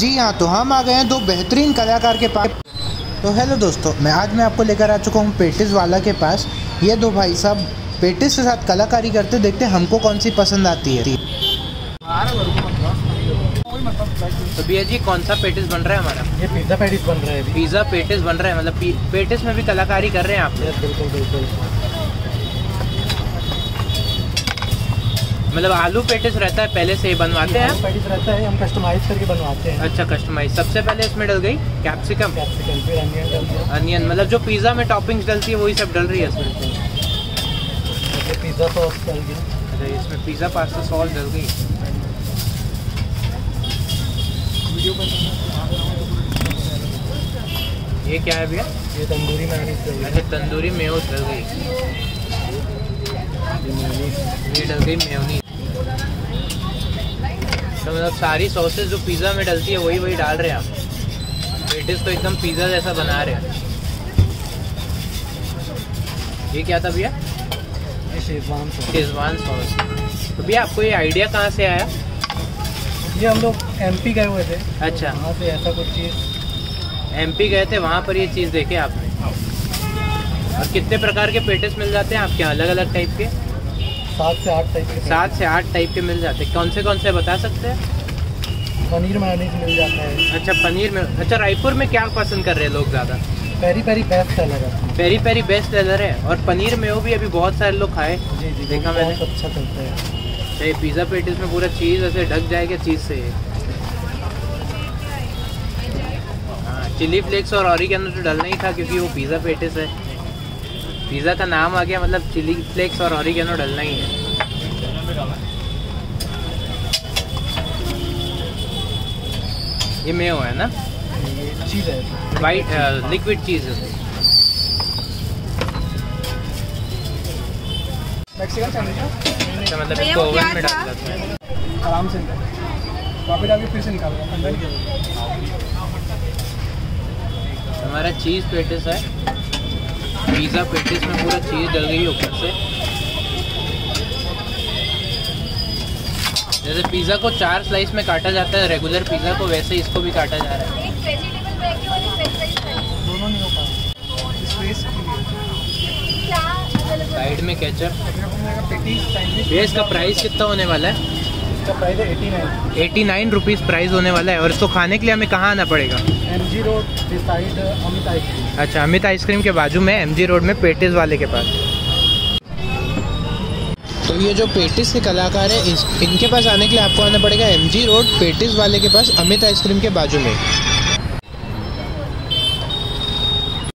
जी हाँ तो हम आ गए हैं दो बेहतरीन कलाकार के पास। तो हेलो दोस्तों मैं आज मैं आपको लेकर आ चुका हूँ पेटिस वाला के पास। ये दो भाई साहब पेटिस के साथ कलाकारी करते देखते हमको कौन सी पसंद आती है। तो भैया जी कौन सा पेटिस बन रहा है हमारा? ये पिज़्ज़ा पैटिस बन रहा है पिज़्ज़ा पेटिस बन रहा है मतलब पेटिस में भी कलाकारी कर रहे हैं आप? बिल्कुल बिल्कुल। मतलब आलू पेटिस रहता है पहले से ही बनवाते हैं? पैटिस रहता है हम कस्टमाइज करके बनवाते हैं। अच्छा कस्टमाइज सबसे पहले इसमें डल गई कैप्सिकम कैप्सिकम फिर अनियन अनियन मतलब जो पिज़्ज़ा में टॉपिंग्स डलती है वही सब डल रही है इसमें? पिज़्ज़ा सॉस डल गया। अच्छा इसमें पिज़्ज़ा पास्ता सॉस डल गई। ये क्या है भैया? ये तंदूरी मेयोनीज अच्छा तंदूरी मेयोनीज डल गई। ये डल गई मेयोनीज। तो मतलब सारी सॉसेस जो पिज़्ज़ा में डलती है वही वही डाल रहे हैं आप। पेटिस तो एकदम पिज़्ज़ा जैसा बना रहे हैं। ये क्या था भैया? शेजवान सॉस शेजवान सॉस तो भैया आपको ये आइडिया कहाँ से आया? ये हम लोग एमपी गए हुए थे। अच्छा। वहाँ से ऐसा कुछ चीज़। एमपी गए थे वहाँ पर ये चीज़ देखे आपने। और कितने प्रकार के पेटिस मिल जाते हैं आपके अलग अलग टाइप के? सात से आठ टाइप के सात से आठ टाइप के मिल जाते हैं। कौन से कौन से बता सकते हैं? पनीर मेयोनीज मिल जाता है। अच्छा पनीर में अच्छा रायपुर में क्या पसंद कर रहे हैं लोग ज़्यादा? पेरी पेरी बेस्ट सेलर है। पेरी पेरी बेस्ट सेलर है। और पनीर में वो भी अभी बहुत सारे लोग खाए। जी जी देखा मैंने। अच्छा चलता है। ये पिज़्ज़ा पेटिस में पूरा चीज़ ऐसे ढक जाएगा चीज़ से। हाँ चिली फ्लेक्स और ऑरिगेनो तो डलना ही था क्योंकि वो पिज़्ज़ा पेटिस है। पिज़्ज़ा का नाम आ गया मतलब चिली फ्लेक्स और ऑरिगेनो डलना ही है। ये मेयो है ना? चीज़ है। वाइट लिक्विड चीज़ है? अच्छा मतलब इसको ओवन में डाल देते हैं। आराम से वापस जाके फिर से निकाल अंदर हमारा चीज़ पेटिस है। पिज़्ज़ा पेटिस में पूरा चीज़ डल गई है ऊपर से। जैसे पिज़्ज़ा को चार स्लाइस में काटा जाता है रेगुलर पिज़्ज़ा को वैसे इसको भी काटा जा रहा है। एक वेजिटेबल पैटी और एक वेज राइस पैटी दोनों नहीं हो पाए स्पेस के लिए। क्या अवेलेबल साइड में केचप भैया इसका प्राइस कितना होने वाला है? एटी नाइन रुपीज़ प्राइस होने वाला है और इसको खाने के लिए हमें कहाँ आना पड़ेगा? M G road Amit ice cream अच्छा अमित आइसक्रीम के बाजू में एम जी रोड में पेटिस वाले के पास। तो ये जो पेटिस के कलाकार है इस इनके पास आने के लिए आपको आना पड़ेगा एम जी रोड पेटिस वाले के पास अमित आइसक्रीम के बाजू में।